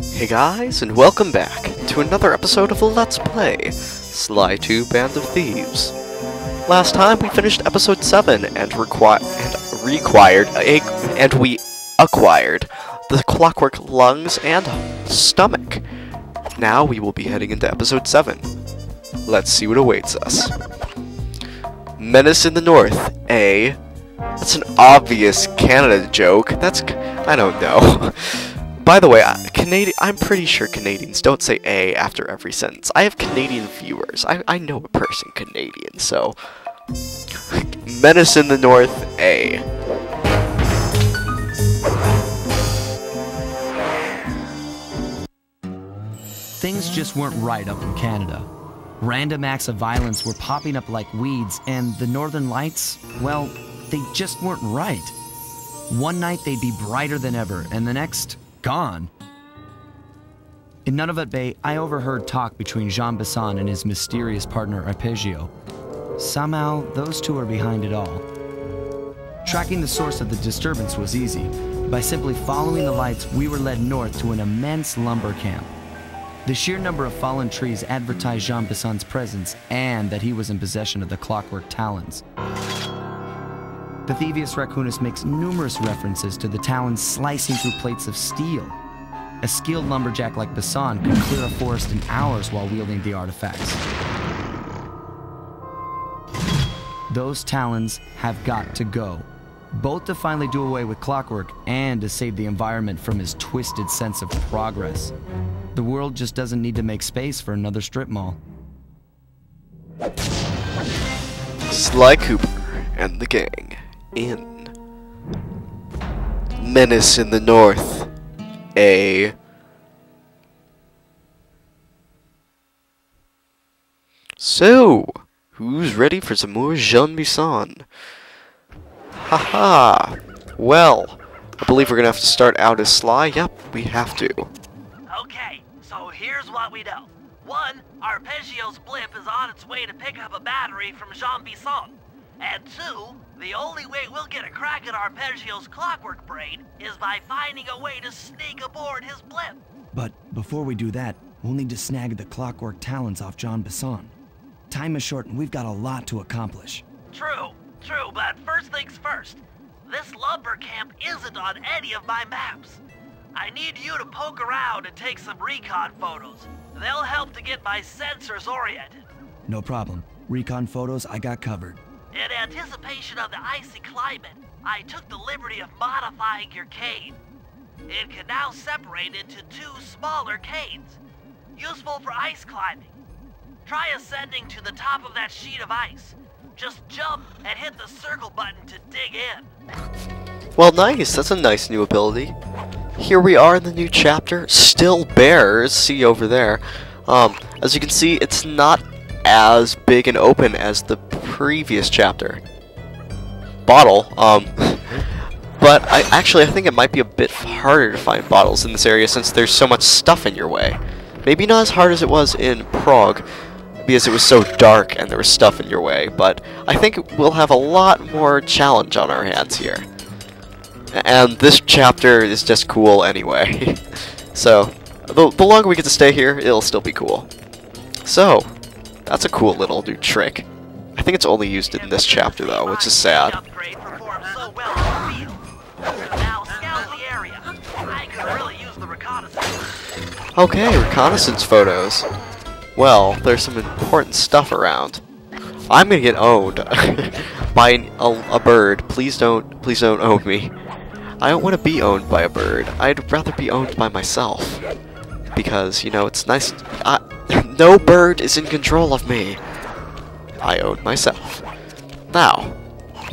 Hey guys, and welcome back to another episode of Let's Play Sly 2 Band of Thieves. Last time we finished episode 7 and, requi and required a and we acquired the clockwork lungs and stomach. Now we will be heading into episode 7. Let's see what awaits us. Menace in the North, A. That's an obvious Canada joke. That's I don't know. By the way, uh, Canadian. I'm pretty sure Canadians don't say A after every sentence. I have Canadian viewers. I, I know a person Canadian, so... Menace in the North, A. Things just weren't right up in Canada. Random acts of violence were popping up like weeds, and the Northern Lights, well, they just weren't right. One night they'd be brighter than ever, and the next, gone. In Nunavut Bay, I overheard talk between Jean Bison and his mysterious partner Arpeggio. Somehow, those two are behind it all. Tracking the source of the disturbance was easy. By simply following the lights, we were led north to an immense lumber camp. The sheer number of fallen trees advertised Jean Bison's presence and that he was in possession of the clockwork talons. The Thievius Raccoonus makes numerous references to the talons slicing through plates of steel. A skilled lumberjack like Bison could clear a forest in hours while wielding the artifacts. Those talons have got to go, both to finally do away with clockwork and to save the environment from his twisted sense of progress. The world just doesn't need to make space for another strip mall. Sly Cooper and the gang in Menace in the North, A. So, who's ready for some more Jean Bison? Haha! Well, I believe we're gonna have to start out as Sly. Yep, we have to. Okay, so here's what we know. One, Arpeggio's blip is on its way to pick up a battery from Jean Bison. And two, the only way we'll get a crack at Arpeggio's clockwork brain is by finding a way to sneak aboard his blimp. But before we do that, we'll need to snag the clockwork talons off John Bison. Time is short and we've got a lot to accomplish. True, true, but first things first. This lumber camp isn't on any of my maps. I need you to poke around and take some recon photos. They'll help to get my sensors oriented. No problem. Recon photos I got covered. In anticipation of the icy climate, I took the liberty of modifying your cane. It can now separate into two smaller canes, useful for ice climbing. Try ascending to the top of that sheet of ice. Just jump and hit the circle button to dig in. Well, nice. That's a nice new ability. Here we are in the new chapter. Still bears. See over there. Um, as you can see, it's not as big and open as the previous chapter. Bottle. Um, but I actually I think it might be a bit harder to find bottles in this area since there's so much stuff in your way. Maybe not as hard as it was in Prague because it was so dark and there was stuff in your way, but I think we'll have a lot more challenge on our hands here. And this chapter is just cool anyway. so, the, the longer we get to stay here, it'll still be cool. So, that's a cool little new trick. I think it's only used in this chapter though, which is sad. Okay, reconnaissance photos. Well, there's some important stuff around. I'm gonna get owned by a, a bird. Please don't, please don't own me. I don't want to be owned by a bird. I'd rather be owned by myself. Because, you know, it's nice... I, no bird is in control of me. I own myself. Now,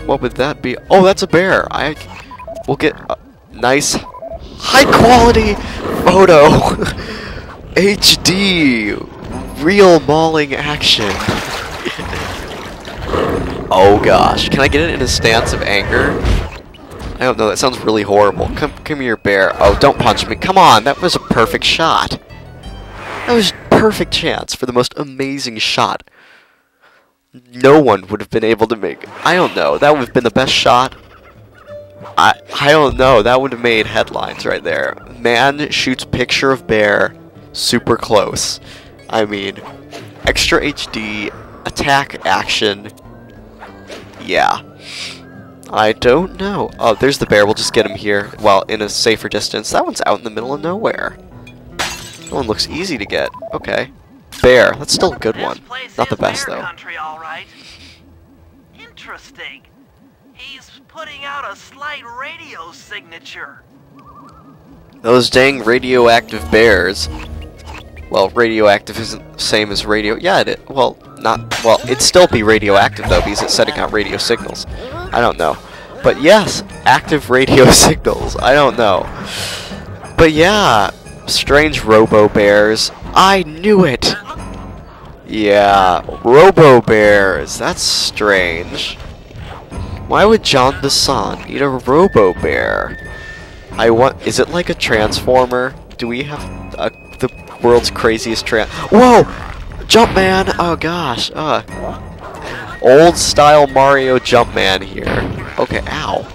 what would that be? Oh, that's a bear. I will get a nice, high-quality photo. HD. Real mauling action. oh gosh. Can I get it in a stance of anger? I don't know, that sounds really horrible. Come, come here, bear. Oh, don't punch me. Come on, that was a perfect shot. That was perfect chance for the most amazing shot. No one would have been able to make... I don't know, that would have been the best shot I I don't know. That would have made headlines right there. Man shoots picture of bear super close. I mean, extra HD attack action. Yeah. I don't know. Oh, there's the bear. We'll just get him here while in a safer distance. That one's out in the middle of nowhere. That one looks easy to get. Okay. Bear. That's still a good one. Not the best, though. Country, all right. Interesting. He's putting out a slight radio signature. Those dang radioactive bears. Well, radioactive isn't the same as radio. Yeah, it. Well, not. Well, it'd still be radioactive though because it's sending out radio signals. I don't know, but yes, active radio signals. I don't know, but yeah, strange robo bears. I knew it. Yeah, robo bears. That's strange. Why would John Bassan need a robo bear? I want. Is it like a transformer? Do we have a, the world's craziest tran? Whoa! Jumpman! Oh gosh. Uh. Old style Mario Jumpman here. Okay. Ow.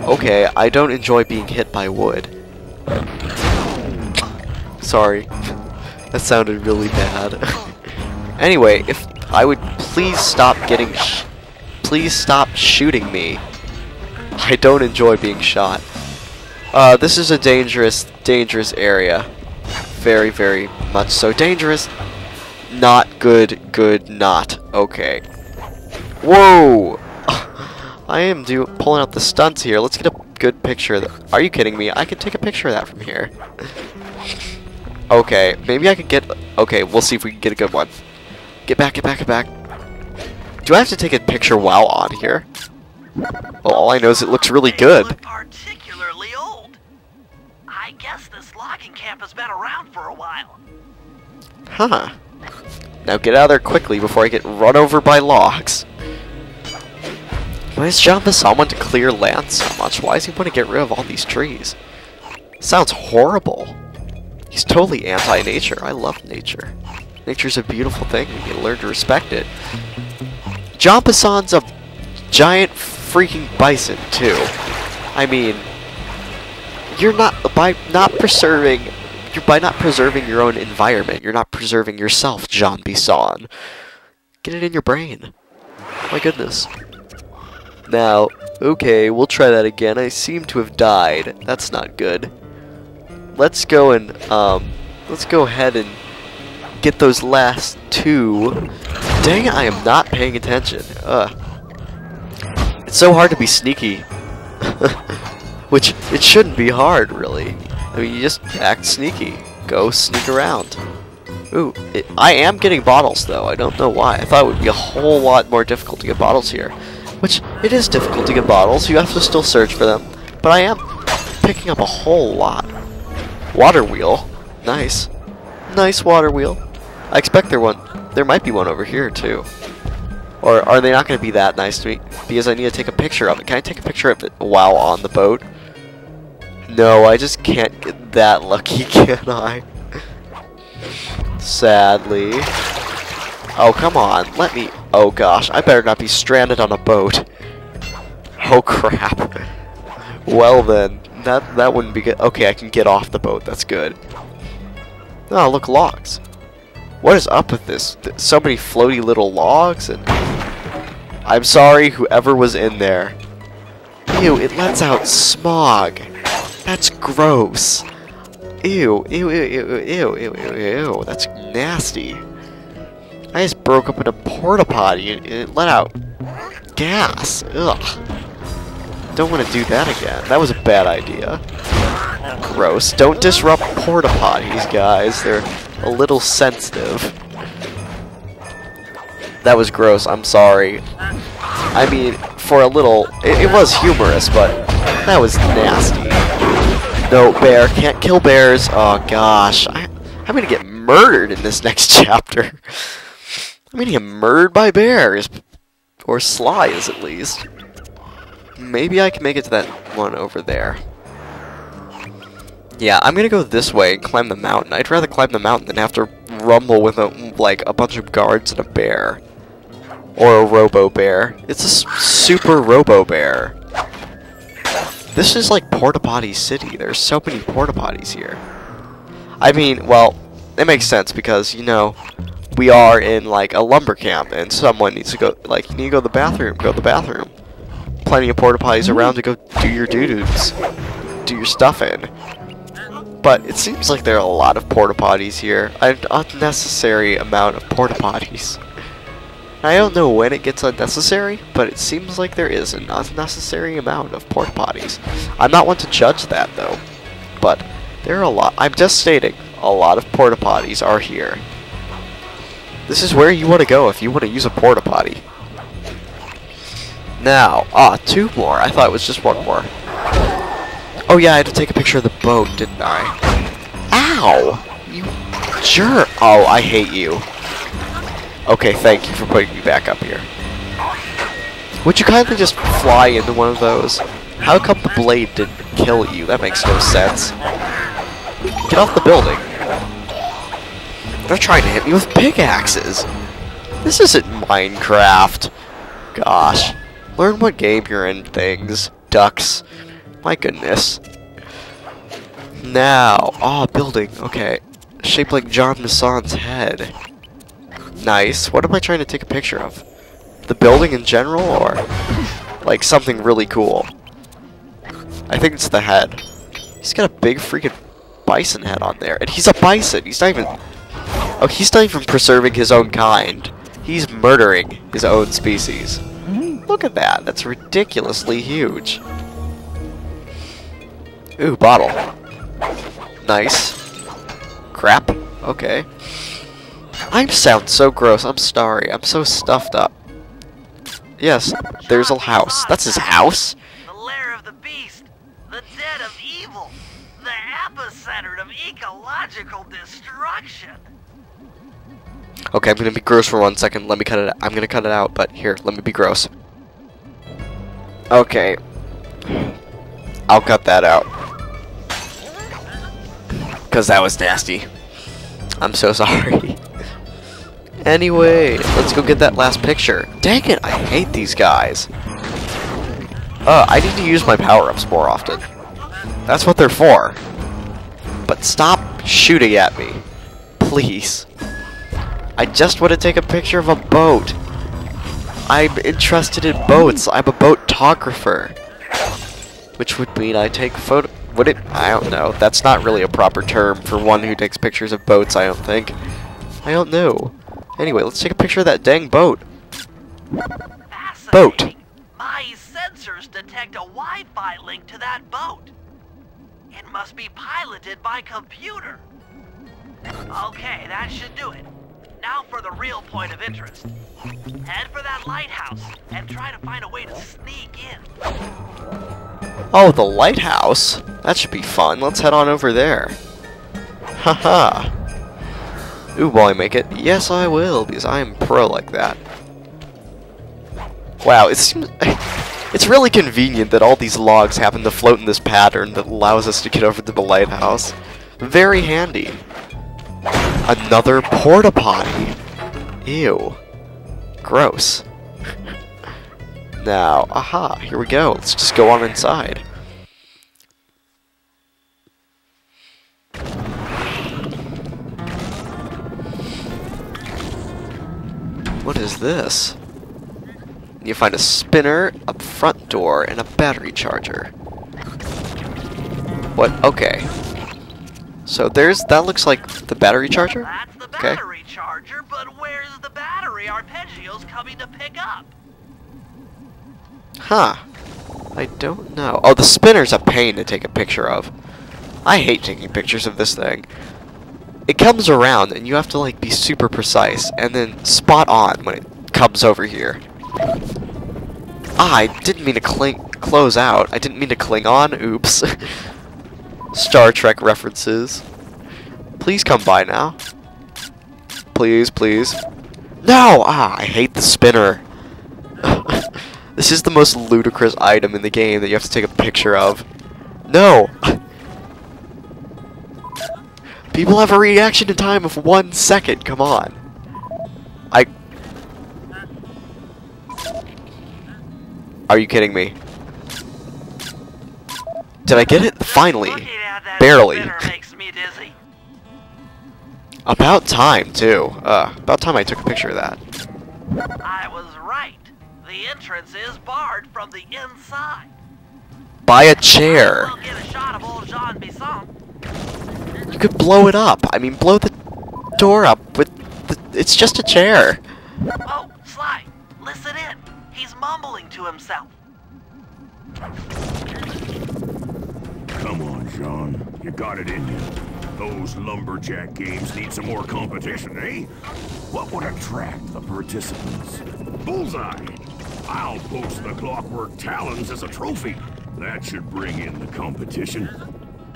Okay. I don't enjoy being hit by wood. Sorry. that sounded really bad. anyway, if I would please stop getting. Please stop shooting me. I don't enjoy being shot. Uh, this is a dangerous, dangerous area. Very, very much so. Dangerous. Not good, good, not. Okay. Whoa! I am do pulling out the stunts here. Let's get a good picture of. Are you kidding me? I can take a picture of that from here. okay, maybe I can get... Okay, we'll see if we can get a good one. Get back, get back, get back. Do I have to take a picture while on here? Well, all I know is it looks really good. Look particularly old. I guess this logging camp has been around for a while. Huh. Now get out of there quickly before I get run over by logs. Why is John Bassan want to clear land so much? Why does he want to get rid of all these trees? Sounds horrible. He's totally anti-nature. I love nature. Nature's a beautiful thing. Need to learn to respect it. John Bassan's a giant freaking bison, too. I mean, you're not by not preserving you're by not preserving your own environment you're not preserving yourself john bison get it in your brain my goodness now okay we'll try that again i seem to have died that's not good let's go and um let's go ahead and get those last two dang i am not paying attention Ugh. it's so hard to be sneaky which it shouldn't be hard, really. I mean, you just act sneaky. Go sneak around. Ooh, it, I am getting bottles, though. I don't know why. I thought it would be a whole lot more difficult to get bottles here. Which, it is difficult to get bottles. You have to still search for them. But I am picking up a whole lot. Water wheel. Nice. Nice water wheel. I expect there one. There might be one over here, too. Or are they not going to be that nice to me? Because I need to take a picture of it. Can I take a picture of it while on the boat? No, I just can't get that lucky, can I? Sadly. Oh, come on. Let me... Oh, gosh. I better not be stranded on a boat. Oh, crap. Well, then. That, that wouldn't be good. Okay, I can get off the boat. That's good. Oh, look, logs. What is up with this? So many floaty little logs and... I'm sorry, whoever was in there. Ew, it lets out smog. That's gross. Ew, ew, ew, ew, ew, ew, ew, ew. That's nasty. I just broke open a porta potty and it let out gas. Ugh. Don't want to do that again. That was a bad idea. Gross. Don't disrupt porta potties, guys. They're a little sensitive. That was gross. I'm sorry. I mean, for a little, it, it was humorous, but that was nasty. No, bear. Can't kill bears. Oh, gosh. I, I'm gonna get murdered in this next chapter. I'm gonna get murdered by bears. Or Sly is at least. Maybe I can make it to that one over there. Yeah, I'm gonna go this way and climb the mountain. I'd rather climb the mountain than have to rumble with a, like a bunch of guards and a bear. Or a robo bear. It's a super robo bear. This is like porta potty city. There's so many porta potties here. I mean, well, it makes sense because you know we are in like a lumber camp, and someone needs to go. Like, you need to go to the bathroom. Go to the bathroom. Plenty of porta potties around to go do your doo doos, do your stuff in. But it seems like there are a lot of porta potties here. An unnecessary amount of porta potties. I don't know when it gets unnecessary, but it seems like there is an unnecessary amount of porta potties. I'm not one to judge that though, but there are a lot. I'm just stating, a lot of porta potties are here. This is where you want to go if you want to use a porta potty. Now, ah, two more. I thought it was just one more. Oh yeah, I had to take a picture of the boat, didn't I? Ow! You jerk! Oh, I hate you. Okay, thank you for putting me back up here. Would you kindly just fly into one of those? How come the blade didn't kill you? That makes no sense. Get off the building. They're trying to hit me with pickaxes. This isn't Minecraft. Gosh. Learn what game you're in, things. Ducks. My goodness. Now. Ah, oh, building. Okay. Shaped like John Mason's head. Nice. What am I trying to take a picture of? The building in general, or like something really cool? I think it's the head. He's got a big freaking bison head on there, and he's a bison. He's not even. Oh, he's not even preserving his own kind. He's murdering his own species. Look at that. That's ridiculously huge. Ooh, bottle. Nice. Crap. Okay. I sound so gross. I'm sorry. I'm so stuffed up. Yes, there's a house. That's his house? The lair of the beast. The den of evil. The epicenter of ecological destruction. Okay, I'm gonna be gross for one second. Let me cut it. out. I'm gonna cut it out. But here, let me be gross. Okay. I'll cut that out. Because that was nasty. I'm so sorry. Anyway, let's go get that last picture. Dang it, I hate these guys. Uh, I need to use my power-ups more often. That's what they're for. But stop shooting at me. Please. I just want to take a picture of a boat. I'm interested in boats. I'm a boatographer. Which would mean I take photo... Would it? I don't know. That's not really a proper term for one who takes pictures of boats, I don't think. I don't know. Anyway, let's take a picture of that dang boat. Boat. My sensors detect a Wi-Fi link to that boat. It must be piloted by computer. Okay, that should do it. Now for the real point of interest. Head for that lighthouse and try to find a way to sneak in. Oh, the lighthouse? That should be fun. Let's head on over there. Haha. Ooh, will I make it? Yes, I will, because I am pro like that. Wow, it seems... It's really convenient that all these logs happen to float in this pattern that allows us to get over to the lighthouse. Very handy. Another porta potty. Ew. Gross. now, aha, here we go. Let's just go on inside. What is this? You find a spinner, a front door, and a battery charger. What? Okay. So there's, that looks like the battery charger? That's the Okay. charger, but where's the battery Arpeggio's coming to pick up? Huh. I don't know. Oh, the spinner's a pain to take a picture of. I hate taking pictures of this thing. It comes around and you have to like be super precise and then spot on when it comes over here. Ah, I didn't mean to cling close out. I didn't mean to cling on. Oops. Star Trek references. Please come by now. Please, please. No! Ah, I hate the spinner. This is the most ludicrous item in the game that you have to take a picture of. No! People have a reaction time of one second, come on. I... Are you kidding me? Did I get it? Finally. Looking at that Barely. spitter makes me dizzy. About time, too. Uh, about time I took a picture of that. I was. The entrance is barred from the inside. Buy a chair. Get a shot of old Jean You could blow it up. I mean, blow the door up with the, It's just a chair. Oh, Sly, listen in. He's mumbling to himself. Come on, John. You got it in you. Those lumberjack games need some more competition, eh? What would attract the participants? Bullseye! I'll post the clockwork talons as a trophy. That should bring in the competition.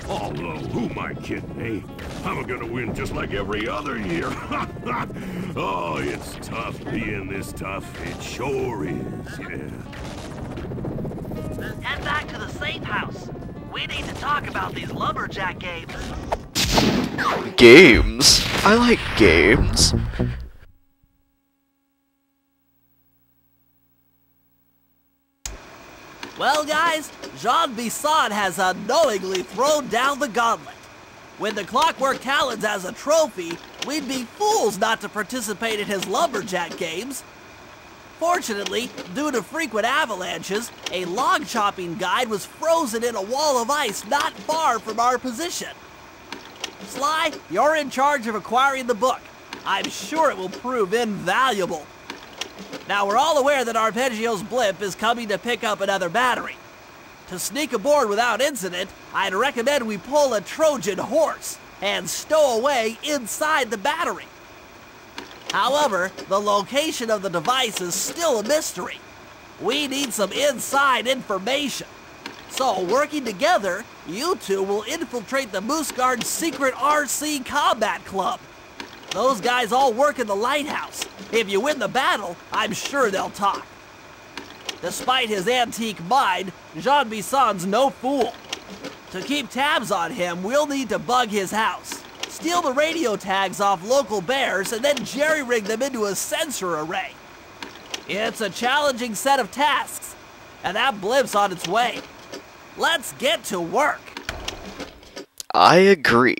Although, who am I kidding, eh? I'm gonna win just like every other year. oh, it's tough being this tough. It sure is, yeah. Head back to the safe house. We need to talk about these lumberjack games. Games. I like games. Well, guys, Jean Bison has unknowingly thrown down the gauntlet. With the Clockwork Talons as a trophy, we'd be fools not to participate in his lumberjack games. Fortunately, due to frequent avalanches, a log chopping guide was frozen in a wall of ice not far from our position. Sly, you're in charge of acquiring the book. I'm sure it will prove invaluable. Now, we're all aware that Arpeggio's blimp is coming to pick up another battery. To sneak aboard without incident, I'd recommend we pull a Trojan horse and stow away inside the battery. However, the location of the device is still a mystery. We need some inside information. So, working together, you two will infiltrate the Moose Guard's secret RC Combat Club. Those guys all work in the lighthouse. If you win the battle, I'm sure they'll talk. Despite his antique mind, Jean Bison's no fool. To keep tabs on him, we'll need to bug his house, steal the radio tags off local bears, and then jerry-rig them into a sensor array. It's a challenging set of tasks, and that blimp's on its way. Let's get to work. I agree.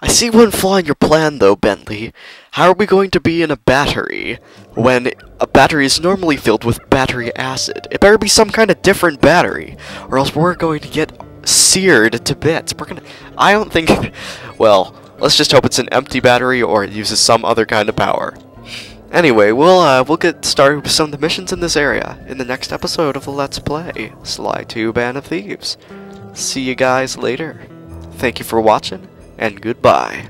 I see one flaw in your plan, though, Bentley. How are we going to be in a battery when a battery is normally filled with battery acid? It better be some kind of different battery, or else we're going to get seared to bits. We're gonna. I don't think. Well, let's just hope it's an empty battery or it uses some other kind of power. Anyway, we'll uh, we'll get started with some of the missions in this area in the next episode of the Let's Play Sly 2 Band of Thieves. See you guys later. Thank you for watching, and goodbye.